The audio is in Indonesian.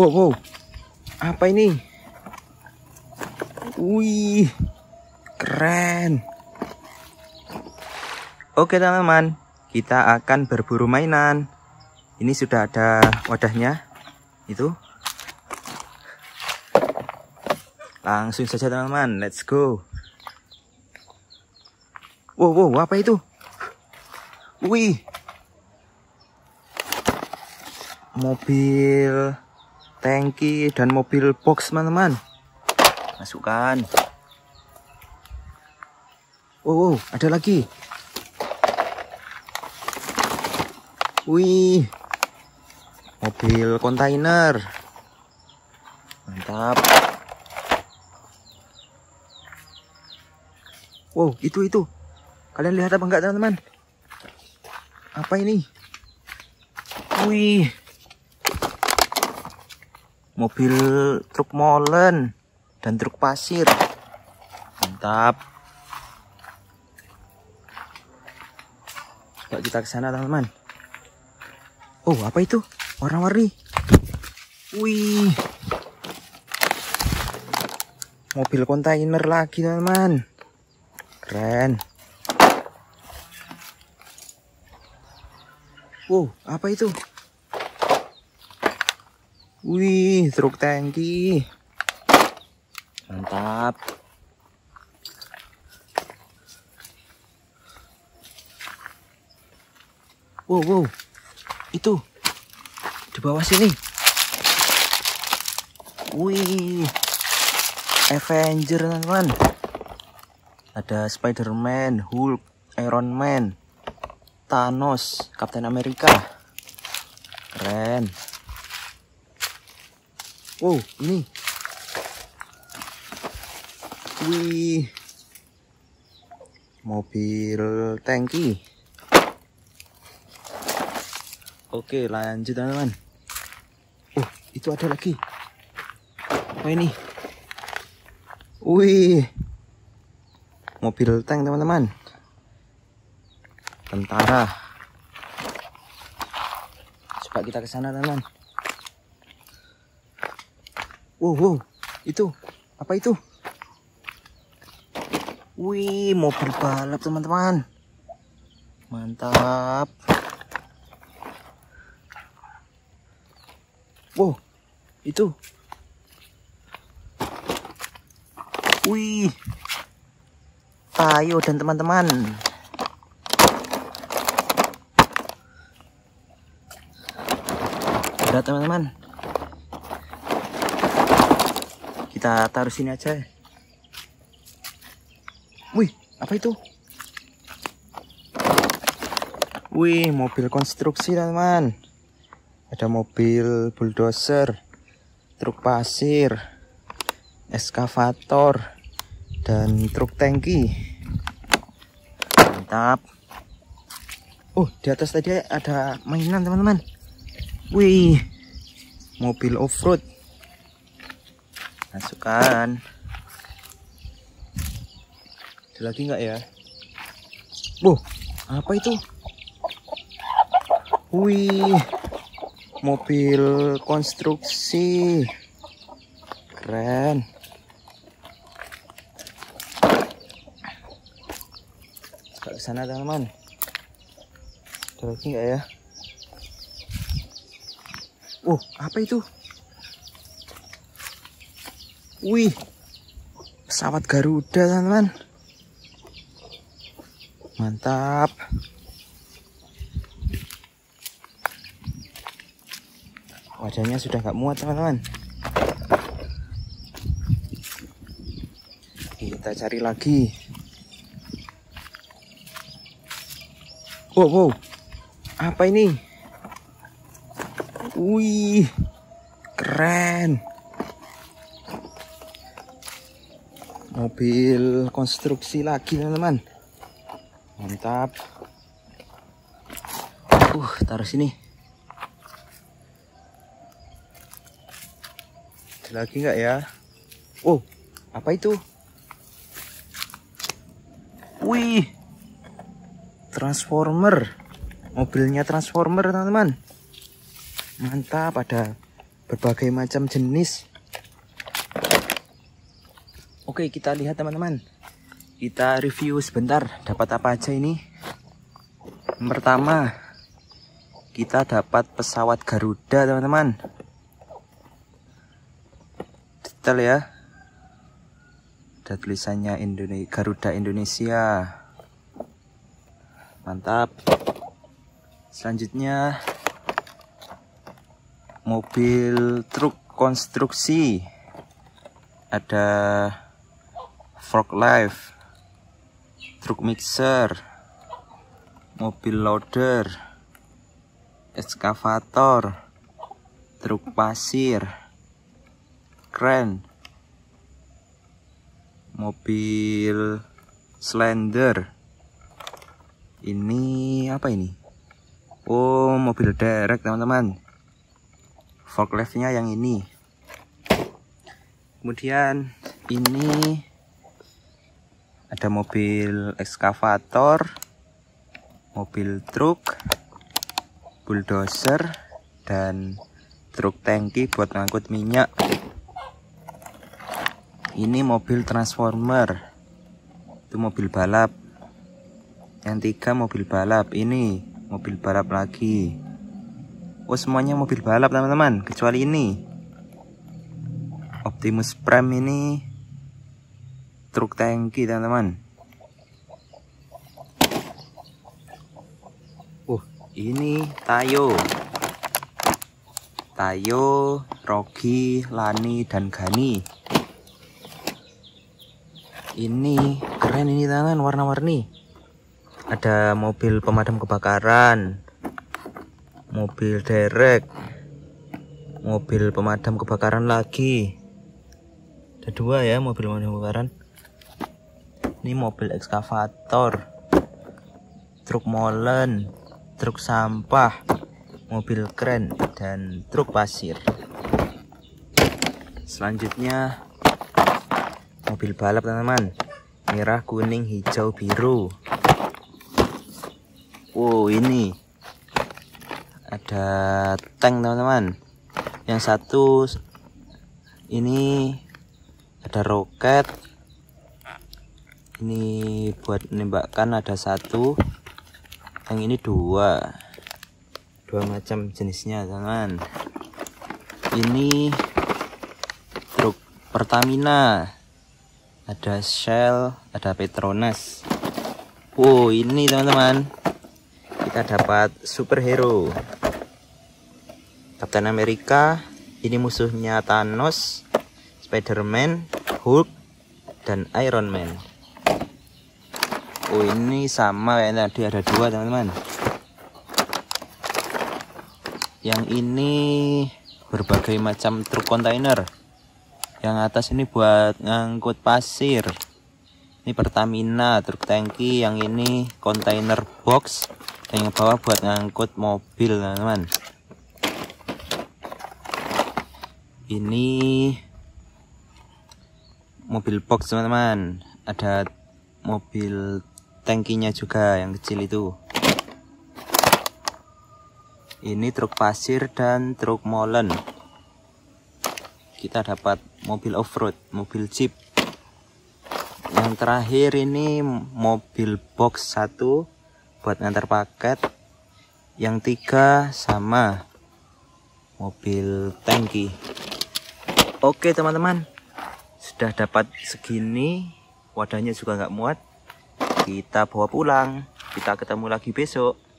Wow, wow. Apa ini? Wih, keren. Oke teman-teman, kita akan berburu mainan. Ini sudah ada wadahnya. Itu. Langsung saja teman-teman, let's go. Wow, wow, apa itu? Wih. Mobil tangki dan mobil box teman-teman. Masukkan. Wow, wow, ada lagi. Wih. Mobil kontainer. Mantap. Wow, itu itu. Kalian lihat apa enggak teman-teman? Apa ini? Wih. Mobil truk molen dan truk pasir. Mantap. Coba kita ke sana teman-teman. Oh, apa itu? Warna-warni. Wih. Mobil kontainer lagi teman-teman. Keren. Wow, apa itu? Wih, truk tangki. Mantap. Wow, wow. Itu. Di bawah sini. Wih. Avenger, teman-teman. Ada Spider-Man, Hulk, Iron Man, Thanos, Captain America. Keren. Wow, ini. Wih. Mobil tangki. Oke, lanjut teman-teman. Oh, itu ada lagi. Apa ini? Wih. Mobil tank teman-teman. Tentara. Coba kita ke sana teman. Wow, wow. Itu. Apa itu? Wih, mobil balap teman-teman. Mantap. Wow, itu. Wih. Tayo dan teman-teman. Berat teman-teman. Kita taruh sini aja. Wih, apa itu? Wih, mobil konstruksi teman-teman. Ada mobil bulldozer, truk pasir, eskavator, dan truk tangki. Mantap. Oh, di atas tadi ada mainan teman-teman. Wih, mobil off-road. Masukkan. Ada lagi nggak ya? Wow, apa itu? Wih, mobil konstruksi. Keren. Ke sana teman-teman. Ada lagi nggak ya? Oh, apa itu? Wih, pesawat Garuda teman-teman. Mantap. Wajahnya sudah nggak muat teman-teman. Kita cari lagi. Wow, wow. Apa ini? Wih, keren. Mobil konstruksi lagi teman-teman. Mantap. Uh, taruh sini. Ada lagi nggak ya? Oh, apa itu? Wih, transformer. Mobilnya transformer teman-teman. Mantap, ada berbagai macam jenis oke kita lihat teman-teman. Kita review sebentar. Dapat apa aja ini? Yang pertama kita dapat pesawat Garuda teman-teman. Detail ya. Ada tulisannya Indonesia Garuda Indonesia. Mantap. Selanjutnya mobil truk konstruksi. Ada fork life truk mixer mobil loader ekskavator truk pasir kren mobil slender. Ini apa ini? Oh mobil derek teman-teman. Forkliftnya yang ini. Kemudian ini ada mobil ekskavator mobil truk bulldozer dan truk tangki buat ngangkut minyak. Ini mobil transformer. Itu mobil balap. Yang tiga mobil balap. Ini mobil balap lagi. Oh semuanya mobil balap teman-teman. Kecuali ini. Optimus Prime ini truk tangki teman-teman. Uh ini Tayo. Tayo Rogi Lani dan Gani. Ini keren ini teman warna-warni. Ada mobil pemadam kebakaran mobil derek mobil pemadam kebakaran lagi. Ada dua ya mobil pemadam kebakaran ini mobil ekskavator. Truk molen truk sampah mobil kren dan truk pasir. Selanjutnya mobil balap teman-teman. Merah kuning hijau biru. Wow ini. Ada tank teman-teman. Yang satu ini ada roket ini buat menembakkan ada satu yang ini dua. Dua macam jenisnya teman. Ini truk Pertamina. Ada Shell ada Petronas. Wow ini teman-teman. Kita dapat superhero. Captain America ini musuhnya Thanos Spiderman Hulk dan Iron Man Oh ini sama ya tadi ada dua teman-teman. Yang ini berbagai macam truk kontainer. Yang atas ini buat ngangkut pasir. Ini Pertamina truk tangki Yang ini kontainer box yang bawah buat ngangkut mobil teman-teman. Ini mobil box teman-teman. Ada mobil tangkinya juga yang kecil itu. Ini truk pasir dan truk molen. Kita dapat mobil off-road mobil jeep. Yang terakhir ini mobil box satu buat ngantar paket. Yang tiga sama mobil tangki oke teman-teman. Sudah dapat segini wadahnya juga nggak muat kita bawa pulang. Kita ketemu lagi besok